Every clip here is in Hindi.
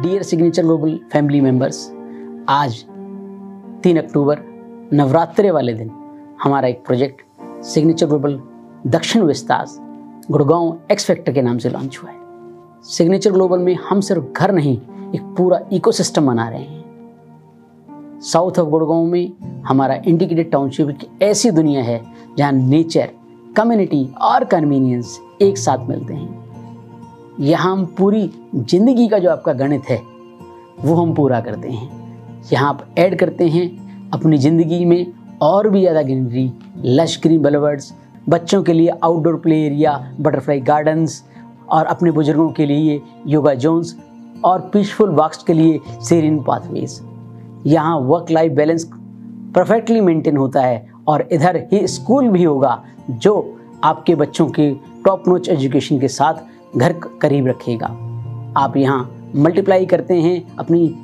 Dear signature global family members आज तीन अक्टूबर, नवरात्रे वाले दिन हमारा एक प्रोजेक्ट सिग्नेचर ग्लोबल दक्षिण विस्तार गुड़गांव एक्स फैक्टर के नाम से लॉन्च हुआ है। सिग्नेचर ग्लोबल में हम सिर्फ़ घर नहीं, एक पूरा इकोसिस्टम बना रहे हैं। साउथ ऑफ़ गुड़गांव में हमारा इंडिकेटेड टाउनशिप एक ऐसी दुनिया है जहाँ नेचर कम्युनिटी और कन्वीनियंस एक साथ मिलते हैं। यहाँ हम पूरी ज़िंदगी का जो आपका गणित है, वो हम पूरा करते हैं। यहाँ आप ऐड करते हैं अपनी ज़िंदगी में और भी ज़्यादा ग्रीनरी लश ग्रीन बलवर्ड्स बच्चों के लिए outdoor play area butterfly gardens और अपने बुज़ुर्गों के लिए योगा जोन्स और पीसफुल वॉक्स के लिए सेरिन पाथवेज यहाँ work life balance perfectly maintain होता है और इधर ही स्कूल भी होगा, जो आपके बच्चों के टॉप नोच एजुकेशन के साथ घर करीब रखेगा। आप यहाँ मल्टीप्लाई करते हैं अपनी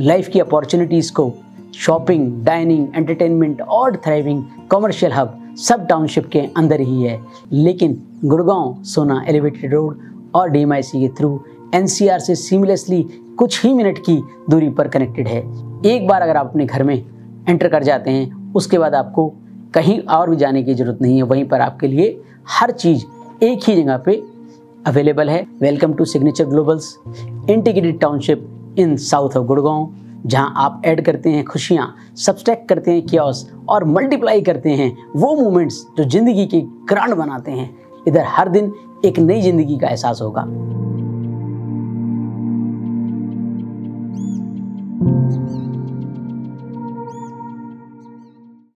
लाइफ की अपॉर्चुनिटीज़ को। शॉपिंग डाइनिंग एंटरटेनमेंट और थ्राइविंग कमर्शियल हब सब टाउनशिप के अंदर ही है। लेकिन गुड़गांव, सोना एलिवेटेड रोड और डीएमआईसी के थ्रू एनसीआर से सीमलेसली कुछ ही मिनट की दूरी पर कनेक्टेड है। एक बार अगर आप अपने घर में एंटर कर जाते हैं, उसके बाद आपको कहीं और भी जाने की ज़रूरत नहीं है। वहीं पर आपके लिए हर चीज़ एक ही जगह पे अवेलेबल है। Welcome to signature global's integrated township in south of Gurgaon जहाँ आप ऐड करते हैं खुशियाँ सब्सट्रैक्ट करते हैं क्योस और मल्टीप्लाई करते हैं वो मोमेंट्स जो ज़िंदगी के ग्रांड बनाते हैं। इधर हर दिन एक नई ज़िंदगी का एहसास होगा।